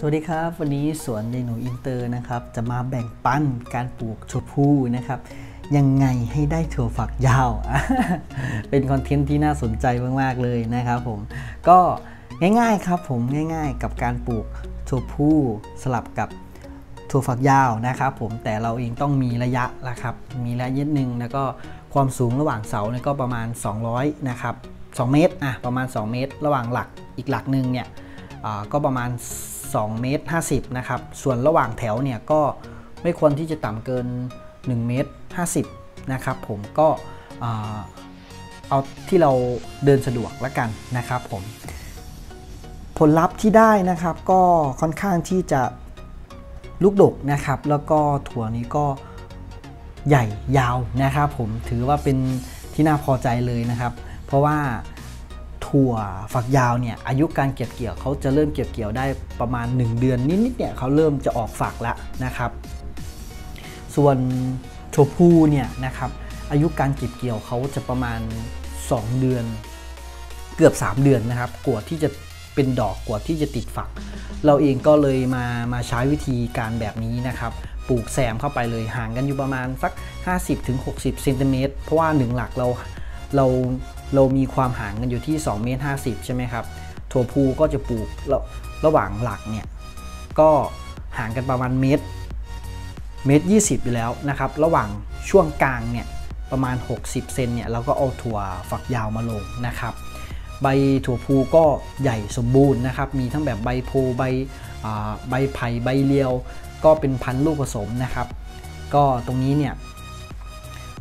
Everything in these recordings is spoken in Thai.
สวัสดีครับ วันนี้สวนยายหนูอินเตอร์นะครับ จะมาแบ่งปันการปลูกถั่วพูนะครับ ยังไงให้ได้ถั่วฝักยาว เป็นคอนเทนต์ที่น่าสนใจมาก ๆ เลยนะครับผม ก็ง่าย ๆ ครับผมง่าย ๆ กับการปลูกถั่วพูสลับกับถั่วฝักยาวนะครับผมแต่เราเองต้องมีระยะละครับ มีระยะนิดนึงแล้วก็ความสูงระหว่างเสาเนี่ยก็ประมาณ 200 นะครับ 2 เมตรอะประมาณ 2 เมตร ระหว่างหลักอีกหลักหนึ่งเนี่ย ก็ประมาณ2เมตร50นะครับ ส่วนระหว่างแถวเนี่ยก็ไม่ควรที่จะต่ำเกิน1เมตร50นะครับผมก็เอาที่เราเดินสะดวกแล้วกันนะครับผมผลลัพธ์ที่ได้นะครับก็ค่อนข้างที่จะลูกดกนะครับ แล้วก็ถั่วนี้ก็ใหญ่ยาวนะครับผมถือว่าเป็นที่น่าพอใจเลยนะครับ เพราะว่า ถั่วฝักยาวเนี่ยอายุการเก็บเกี่ยวเขาจะเริ่มเก็บเกี่ยวได้ประมาณ 1 เดือนนิดๆเนี่ยเขาเริ่มจะออกฝักแล้วนะครับ ส่วนถั่วพูเนี่ยนะครับอายุการเก็บเกี่ยวเขาจะประมาณ 2 เดือน เกือบ 3 เดือนนะครับกว่าที่จะเป็นดอกกว่าที่จะติดฝัก เราเองก็เลยมามาใช้วิธีการแบบนี้นะครับปลูกแซมเข้าไปเลยห่างกันอยู่ประมาณสัก 50-60เซนติเมตรเพราะว่าหนึ่งหลักเราเรา เรามีความห่างกันอยู่ที่2เมตร50 ใช่ไหมครับถั่วพูก็จะปลูกระระหว่างหลักเนี่ยก็ห่างกันประมาณเมตรเมตร20อยู่แล้วนะครับระหว่างช่วงกลางเนี่ยประมาณ 60 เซนเนี่ยเราก็เอาถั่วฝักยาวมาลงนะครับ ใบถั่วพูก็ใหญ่สมบูรณ์นะครับ มีทั้งแบบใบโพใบใบไผ่ใบเลียว ก็เป็นพันธุ์ลูกผสมนะครับ ก็ตรงนี้เนี่ย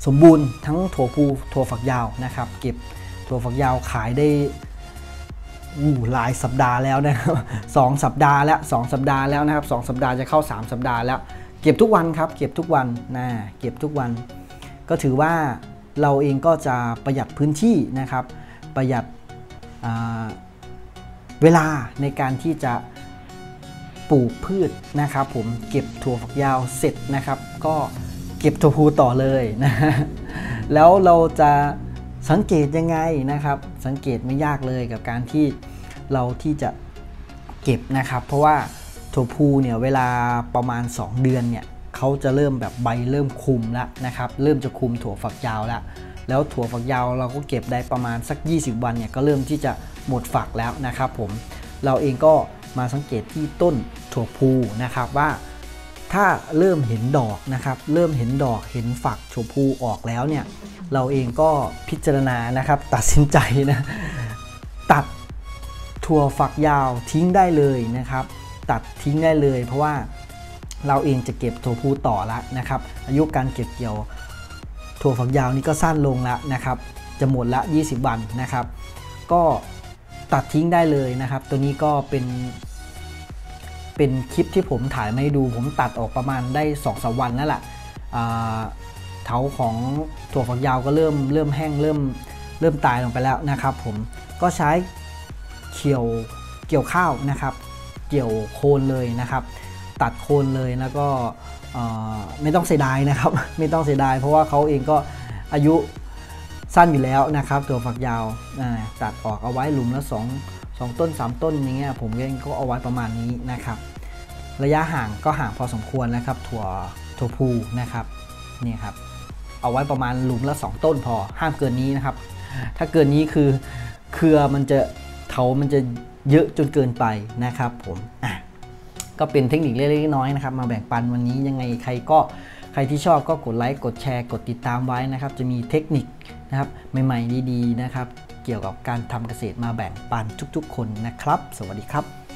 สมบูรณ์ทั้งถั่วพูถั่วฝักยาวนะครับ เก็บถั่วฝักยาวขายได้หลายสัปดาห์แล้วนะครับสองสัปดาห์แล้วสองสัปดาห์แล้วนะครับสองสัปดาห์จะเข้า 3 สัปดาห์แล้ว เก็บทุกวันครับเก็บทุกวันนะเก็บทุกวัน ก็ถือว่าเราเองก็จะประหยัดพื้นที่นะครับ ประหยัดเวลาในการที่จะปลูกพืชนะครับ ผมเก็บถั่วฝักยาวเสร็จนะครับ ก็ เก็บถั่วพูต่อเลยนะแล้วเราจะสังเกตยังไงนะครับ สังเกตไม่ยากเลยกับการที่เราที่จะเก็บนะครับ เพราะว่าถั่วพูเนี่ยเวลาประมาณ 2 เดือนเนี่ยเขาจะเริ่มแบบใบเริ่มคุมแล้วนะครับ เริ่มจะคุมถั่วฝักยาวแล้วแล้วถั่วฝักยาวเราก็เก็บได้ประมาณสัก 20 วันเนี่ยก็เริ่มที่จะหมดฝักแล้วนะครับผมเราเองก็มาสังเกตที่ต้นถั่วพูนะครับว่า ถ้าเริ่มเห็นดอกนะครับ เริ่มเห็นดอกเห็นฝักถั่วพูออกแล้วเนี่ย เราเองก็พิจารณานะครับ ตัดสินใจนะตัดถั่วฝักยาวทิ้งได้เลยนะครับ ตัดทิ้งได้เลย เพราะว่าเราเองจะเก็บถั่วพูต่อล้วนะครับ อายุการเก็บเกี่ยวถั่วฝักยาวนี้ก็สั้นลงล้วนะครับ จะหมดละ 20 วันนะครับ ก็ตัดทิ้งได้เลยนะครับ ตัวนี้ก็เป็น เป็นคลิปที่ผมถ่ายมาให้ดู ผมตัดออกประมาณได้2อสวันนั่นแหละเถาของถั่วฝักยาวก็เริ่มเริ่มแห้งเริ่มเริ่มตายลงไปแล้วนะครับ ผมก็ใช้เกี่ยวเกี่ยวข้าวนะครับ เกี่ยวโคนเลยนะครับ ตัดโคนเลยแล้วก็ไม่ต้องเสียดายนะครับ ไม่ต้องเสียดาย เพราะว่าเขาเองก็อายุสั้นอยู่แล้วนะครับ ตัวฝักยาวตัดออกเอาไว้หลุมละ2 2 ต้น 3 ต้นอย่างเงี้ยผมเองก็เอาไว้ประมาณนี้นะครับ ระยะห่างก็ห่างพอสมควรนะครับ ถั่วถั่วพูนะครับนี่ครับเอาไว้ประมาณหลุมละ 2 ต้นพอห้ามเกินนี้นะครับ ถ้าเกินนี้คือเครือมันจะเถามันจะเยอะจนเกินไปนะครับ ผมอะก็เป็นเทคนิคเล็กๆน้อยๆนะครับ มาแบ่งปันวันนี้ยังไงใครก็ใครที่ชอบก็กดไลค์กดแชร์ กดติดตามไว้นะครับ จะมีเทคนิคนะครับใหม่ๆดีๆนะครับ เกี่ยวกับการทำเกษตรมาแบ่งปันทุกๆ คนนะครับ สวัสดีครับ